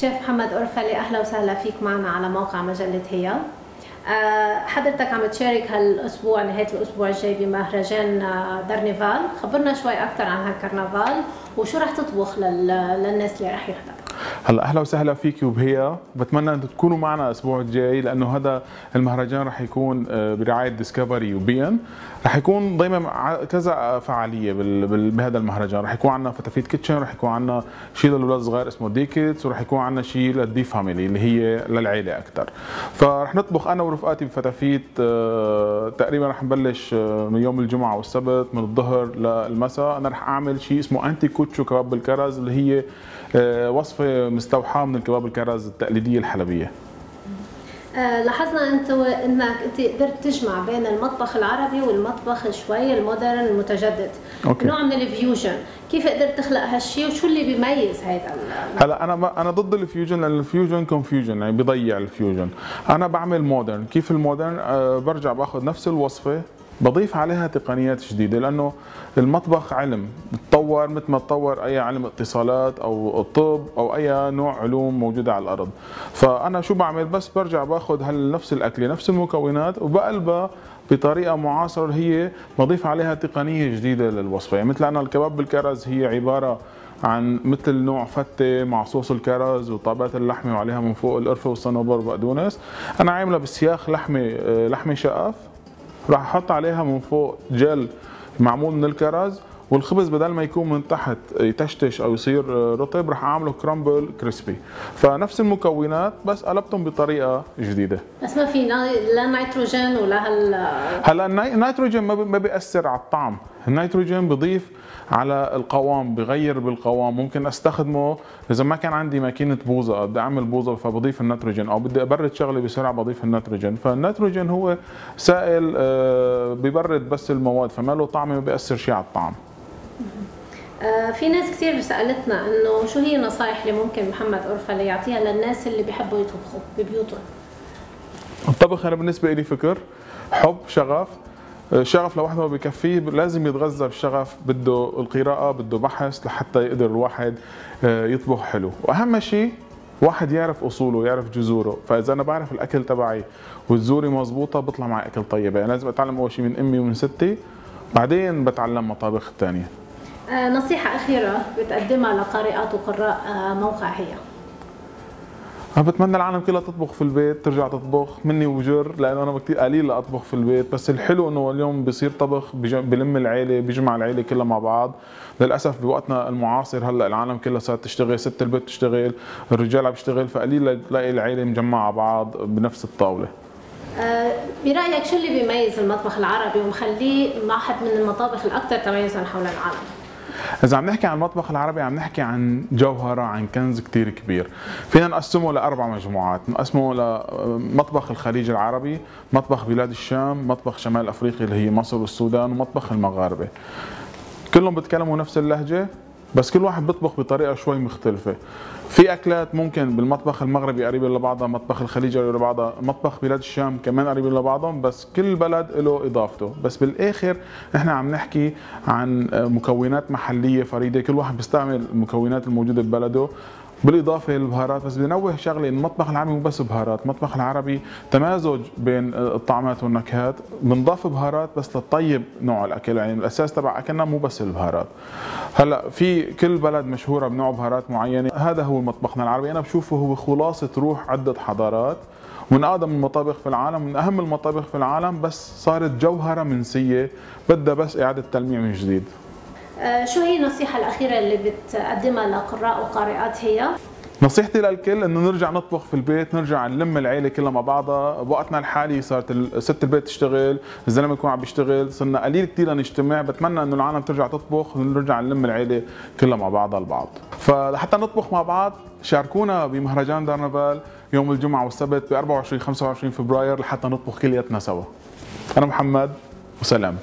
شيف محمد أرفلي أهلا وسهلا فيك معنا على موقع مجلة هي آه، حضرتك عم تشارك هالأسبوع نهاية الأسبوع الجاي بمهرجان آه، درنيفال خبرنا شوي أكثر عن هالكرنفال وشو رح تطبخ للناس اللي رح يحضروا. هلا أهلا وسهلا فيك وبهيا. بتمنى أن تكونوا معنا الأسبوع الجاي لأنه هذا المهرجان رح يكون آه، برعاية Discovery و beIN رح يكون ضمنه كذا فعالية بهذا المهرجان. رح يكون عندنا فتافيت kitchen رح يكون عندنا شيء للاولاد الصغار اسمه D Kids ورح يكون عندنا شيء لل D Family اللي هي للعيلة أكثر فرح نطبخ أنا ورفقاتي بفتافيت آه، تقريبا رح نبلش آه، من يوم الجمعة والسبت من الظهر للمساء. أنا رح أعمل شيء اسمه anticucho كباب بالكرز اللي هي وصفة مستوحاة من الكباب الكرز التقليدية الحلبية؟ آه، لاحظنا أنت إنك أنت قدرت تجمع بين المطبخ العربي والمطبخ شوي ال modern المتجدد. Okay. نوع من ال fusion. كيف قدرت تخلق هالشيء وشو اللي بيميز هيدا هلا أنا ما أنا ضد ال fusion لأن ال fusion confusion يعني بيضيع ال fusion. أنا بعمل modern كيف ال modern أه برجع باخذ نفس الوصفة بضيف عليها تقنيات جديده لأنه المطبخ علم تطور مثل ما تطور أي علم اتصالات أو الطب أو أي نوع علوم موجودة على الأرض. فأنا شو بعمل؟ بس برجع باخذ هل نفس الأكلة نفس المكونات وبقلبها بطريقة معاصرة هي بضيف عليها تقنية جديدة للوصفة. يعني مثل أنا الكباب بالكرز هي عبارة عن مثل نوع فتة مع صوص الكرز وطابات اللحمة وعليها من فوق القرفة والصنوبر وبقدونس أنا عاملة بسياخ لحمة آه، لحمة شقف راح أحط عليها من فوق جل معمول من الكرز والخبز بدل ما يكون من تحت يتشتش أو يصير رطب راح أعمله crumble crispy فنفس المكونات بس قلبتهم بطريقة جديدة. بس ما في لا نيتروجين ولا هال هلا النيتروجين ما بيأثر على الطعم. النيتروجين بضيف على القوام بغير بالقوام. ممكن أستخدمه إذا ما كان عندي ماكينة بوظه بدي أعمل بوظه فبضيف النيتروجين أو بدي أبرد شغله بسرعة بضيف النيتروجين. فالنيتروجين هو سائل آه، ببرد بس المواد فما له طعم ما بياثر شيء على الطعم. في ناس كثير سألتنا إنه شو هي النصائح اللي ممكن محمد أرفلي يعطيها للناس اللي بيحبوا يطبخوا ببيوتهم؟ الطبخ أنا بالنسبة لي فكر حب شغف. الشغف لوحده ما بكفيه لازم يتغذى بالشغف بده القراءة بده بحث لحتى يقدر الواحد آه، يطبخ حلو. وأهم شيء واحد يعرف أصوله يعرف جذوره. فإذا أنا بعرف الأكل تبعي وجذوري مضبوطه بطلع معي أكل طيب يعني لازم أتعلم أول شيء من أمي ومن ستي بعدين بتعلم مطابخ الثانية آه، نصيحة أخيرة بتقدمها لقارئات وقراء آه، موقع هي. أنا بتمنى العالم كلها تطبخ في البيت ترجع تطبخ مني وجر لأنه أنا كثير قليل لأطبخ في البيت. بس الحلو إنه اليوم بصير طبخ بلم العيلة بيجمع العيلة كلها مع بعض. للأسف بوقتنا المعاصر هلأ العالم كلها صارت تشتغل ست البيت تشتغل الرجال عم يشتغل فقليل تلاقي العيلة مجمعة بعض بنفس الطاولة. أه برأيك شو اللي بيميز المطبخ العربي ومخليه واحد من المطابخ الأكثر تميزا حول العالم؟ إذا عم نحكي عن المطبخ العربي عم نحكي عن جوهرة عن كنز كثير كبير. فينا نقسمه لأربع مجموعات. نقسمه لمطبخ الخليج العربي مطبخ بلاد الشام مطبخ شمال افريقيا اللي هي مصر والسودان ومطبخ المغاربة. كلهم بيتكلموا نفس اللهجة. بس كل واحد بيطبخ بطريقة شوي مختلفة. في أكلات ممكن بالمطبخ المغربي قريبة لبعضها مطبخ الخليج قريب لبعضها مطبخ بلاد الشام كمان قريب لبعضهم بس كل بلد له إضافته. بس بالآخر نحن عم نحكي عن مكونات محلية فريدة كل واحد بيستعمل المكونات الموجودة ببلده. بالإضافة للبهارات بس بدي انوه شغلة إن المطبخ العربي مو بس بهارات، المطبخ العربي تمازج بين الطعمات والنكهات، بنضاف بهارات بس لتطيب نوع الأكل، يعني الأساس تبع أكلنا مو بس البهارات. هلأ في كل بلد مشهورة بنوع بهارات معينة، هذا هو مطبخنا العربي، أنا بشوفه هو خلاصه روح عدة حضارات من أقدم المطابخ في العالم من أهم المطابخ في العالم بس صارت جوهرة منسية بدها بس إعادة تلميع من جديد شو هي النصيحة الأخيرة اللي بتقدمها لقراء وقارئات هي؟ نصيحتي للكل إنه نرجع نطبخ في البيت نرجع نلم العيلة كلها مع بعضها. بوقتنا الحالي صارت ست البيت تشتغل الزلمة يكون عم بيشتغل صرنا قليل كثير نجتمع بتمنى إنه العالم ترجع تطبخ ونرجع نلم العيلة كلها مع بعضها البعض. فلحتى نطبخ مع بعض شاركونا بمهرجان دارنفال يوم الجمعة والسبت ب 24 25 فبراير لحتى نطبخ كلياتنا سوا. أنا محمد وسلام.